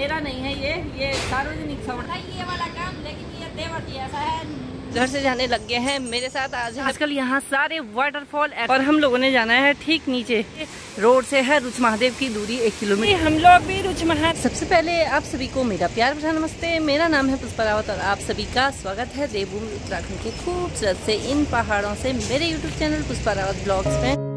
मेरा नहीं है ये ये सार्वजनिक ये वाला काम लेकिन ये देवती ऐसा है। घर से जाने लग गए हैं मेरे साथ आज आजकल यहाँ सारे वाटरफॉल और हम लोगों ने जाना है ठीक नीचे। रोड से है रुच महादेव की दूरी एक किलोमीटर। हम लोग भी रुच महादेव सबसे पहले आप सभी को मेरा प्यार भरा नमस्ते। मेरा नाम है पुष्पा रावत और आप सभी का स्वागत है देवभूमि उत्तराखंड के खूबसूरत से इन पहाड़ों से मेरे YouTube channel Pushpa Rawat blogs में।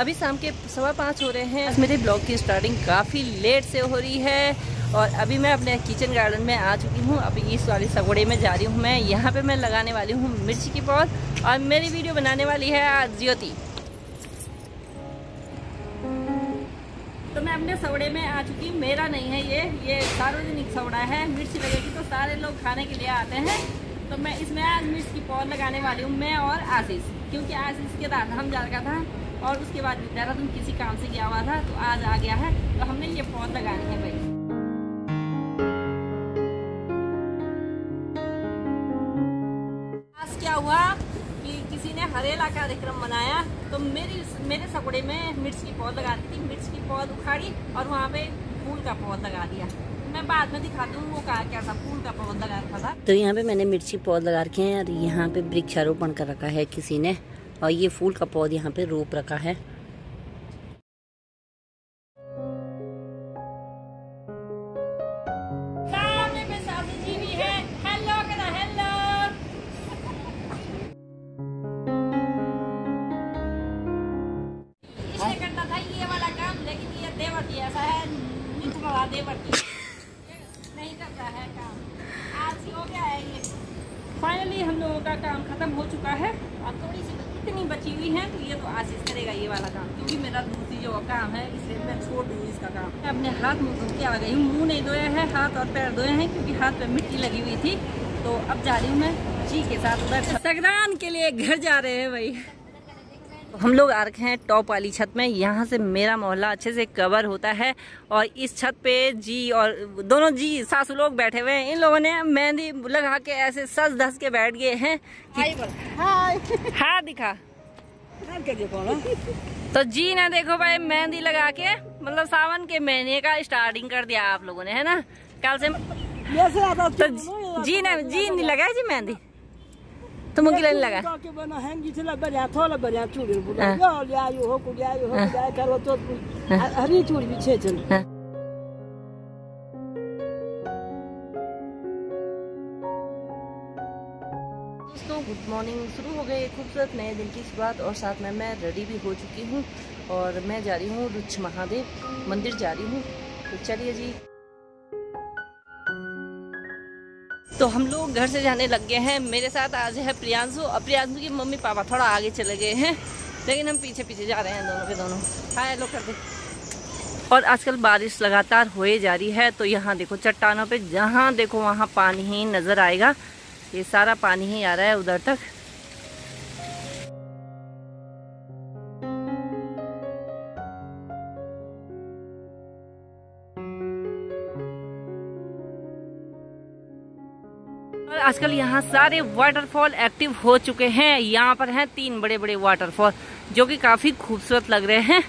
अभी शाम के सवा पाँच हो रहे हैं। मेरे ब्लॉग की स्टार्टिंग काफ़ी लेट से हो रही है और अभी मैं अपने किचन गार्डन में आ चुकी हूँ। अभी इस वाली सगोड़े में जा रही हूँ मैं। यहाँ पे मैं लगाने वाली हूँ मिर्ची की पौध और मेरी वीडियो बनाने वाली है आज ज्योति। तो मैं अपने सवड़े में आ चुकी हूँ। मेरा नहीं है ये। ये सार्वजनिक सवड़ा है। मिर्ची लगेगी तो सारे लोग खाने के लिए आते हैं। तो मैं इसमें आज मिर्च की पौध लगाने वाली हूँ मैं और आशीष। क्योंकि आशीष के दादा हम जा रखा था। और उसके बाद देहरादून किसी काम से गया हुआ था तो आज आ गया है। तो हमने ये पौध लगानी है भाई। आज क्या हुआ कि किसी ने हरेला कार्यक्रम मनाया तो मेरी, मेरे सपड़े में मिर्च की पौध लगा दी थी। मिर्च की पौध उखाड़ी और वहाँ पे फूल का पौध लगा दिया। मैं बाद में दिखाती हूँ वो कहा क्या था फूल का पौध लगा रखा था। तो यहाँ पे मैंने मिर्ची पौध लगा रखे हैं और यहाँ पे वृक्षारोपण कर रखा है किसी ने। और ये फूल का पौध यहाँ पे रोप रखा है। नहीं करता है काम। आज हो गया है ये। फाइनली हम लोगों का काम खत्म हो चुका है। और थोड़ी सी इतनी बची हुई है तो ये तो आशीष करेगा ये वाला काम क्योंकि मेरा दूसरी जो काम है इसलिए मैं छोड़ दूँ इसका काम। मैं अपने हाथ मुँह धो के आ गई हूँ। मुँह नहीं धोया है हाथ और पैर धोए हैं क्योंकि हाथ पे मिट्टी लगी हुई थी। तो अब जा रही हूँ मैं जी के साथ उधर। संग्राम के लिए घर जा रहे हैं भाई। हम लोग आ रखे हैं टॉप वाली छत में। यहाँ से मेरा मोहल्ला अच्छे से कवर होता है और इस छत पे जी और दोनों जी सासू लोग बैठे हुए हैं। इन लोगों ने मेहंदी लगा के ऐसे सज धस के बैठ गए हैं हाय हाय। हाँ दिखा। तो जी ने देखो भाई मेहंदी लगा के मतलब सावन के महीने का स्टार्टिंग कर दिया आप लोगों ने है ना? कल से तो जी ने जी नहीं लगाया जी मेहंदी? तो मुंगी लेने लगा। हरी चूड़ी भी छे चल दोस्तों गुड मॉर्निंग शुरू हो गई खूबसूरत नए दिन की शुरुआत और साथ में मैं रेडी भी हो चुकी हूँ और मैं जा रही हूँ रुच्छ महादेव मंदिर जा रही हूँ। तो चलिए जी। तो हम लोग घर से जाने लग गए हैं। मेरे साथ आज है प्रियांशु और प्रियांशु की मम्मी पापा थोड़ा आगे चले गए हैं, लेकिन हम पीछे पीछे जा रहे हैं दोनों के दोनों। हाय हेलो कर दे और आजकल बारिश लगातार होए जा रही है तो यहाँ देखो चट्टानों पे, जहाँ देखो वहाँ पानी ही नज़र आएगा। ये सारा पानी ही आ रहा है उधर तक। और आजकल यहाँ सारे वाटरफॉल एक्टिव हो चुके हैं। यहाँ पर हैं तीन बड़े बड़े वाटरफॉल जो कि काफ़ी खूबसूरत लग रहे हैं।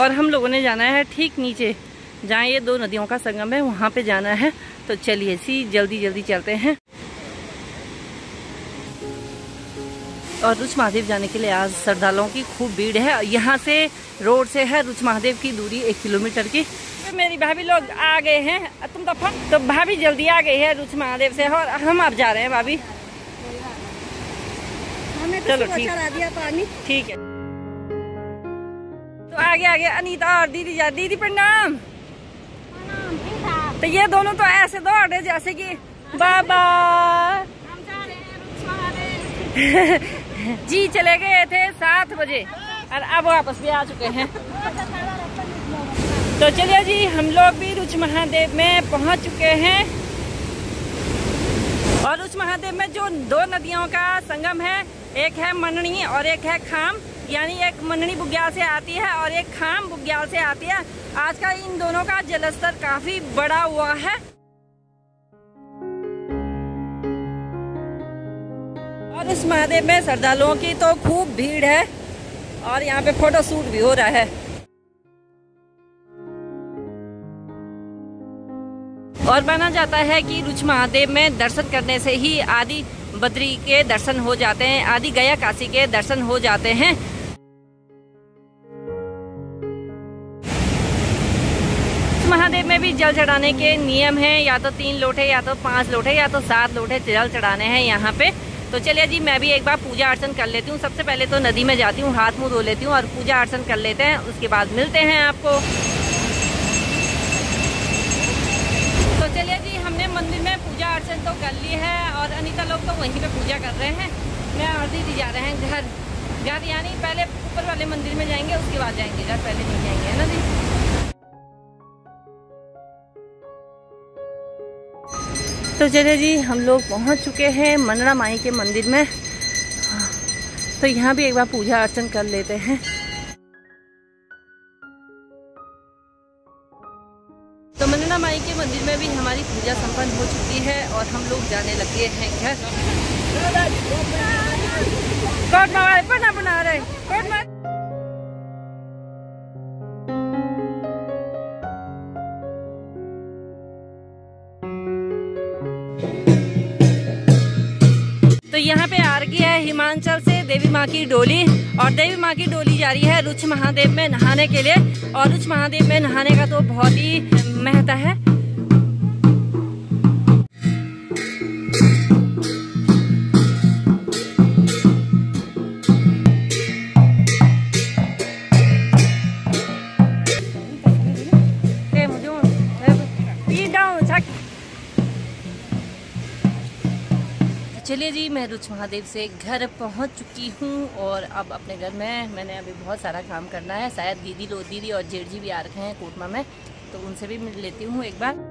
और हम लोगों ने जाना है ठीक नीचे। जहाँ ये दो नदियों का संगम है वहाँ पे जाना है। तो चलिए सी जल्दी जल्दी चलते हैं। और रुच महादेव जाने के लिए आज श्रद्धालुओं की खूब भीड़ है। यहाँ से रोड से है रुच महादेव की दूरी एक किलोमीटर की। तो मेरी भाभी लोग आ गए हैं। तुम तो तो भाभी जल्दी आ गई है रुच महादेव से। और हम अब जा रहे हैं भाभी। चलो, तो ठीक। चढ़ा ठीक है। तो आगे आगे। अनीता और दीदी जा दीदी प्रणाम तो ये दोनों तो ऐसे दौड़ जैसे कि बाबा। जी चले गए थे सात बजे और अब वापस भी आ चुके हैं। तो चलिए जी, हम लोग भी रुच महादेव में पहुँच चुके हैं। और रुच महादेव में जो दो नदियों का संगम है, एक है मननी और एक है खाम, यानी एक मननी बुग्याल से आती है और एक खाम बुग्याल से आती है। आज का इन दोनों का जलस्तर काफ़ी बड़ा हुआ है। और इस महादेव में श्रद्धालुओं की तो खूब भीड़ है और यहाँ पे फ़ोटो शूट भी हो रहा है। और माना जाता है कि रुच महादेव में दर्शन करने से ही आदि बद्री के दर्शन हो जाते हैं, आदि गया काशी के दर्शन हो जाते हैं। महादेव में भी जल चढ़ाने के नियम हैं। या तो तीन लोटे, या तो पाँच लोटे, या तो सात लोटे जल चढ़ाने हैं यहाँ पे। तो चलिए जी, मैं भी एक बार पूजा अर्चन कर लेती हूँ। सबसे पहले तो नदी में जाती हूँ, हाथ मुँह धो लेती हूँ और पूजा अर्चन कर लेते हैं। उसके बाद मिलते हैं आपको। तो चलिए जी, हमने मंदिर में पूजा अर्चन तो कर ली है और अनिता लोग तो वहीं पे पूजा कर रहे हैं। मैं और दीदी जा रहे हैं घर। घर यानी पहले ऊपर वाले मंदिर में जाएँगे, उसके बाद जाएँगे। घर पहले नहीं जाएँगे, है ना जी? तो चलिए जी, हम लोग पहुँच चुके हैं मनरा माई के मंदिर में। तो यहाँ भी एक बार पूजा अर्चन कर लेते हैं। तो मनरा माई के मंदिर में भी हमारी पूजा संपन्न हो चुकी है और हम लोग जाने लगे हैं घर। कोट बना रहे, कोट हिमाचल से देवी माँ की डोली और देवी माँ की डोली जा रही है रुच महादेव में नहाने के लिए। और रुच महादेव में नहाने का तो बहुत ही महत्व है। चलिए जी, मैं रुच महादेव से घर पहुँच चुकी हूँ और अब अपने घर में मैंने अभी बहुत सारा काम करना है। शायद दीदी लो, दीदी और जेठ जी भी आ रखे हैं कोटमा में तो उनसे भी मिल लेती हूँ एक बार।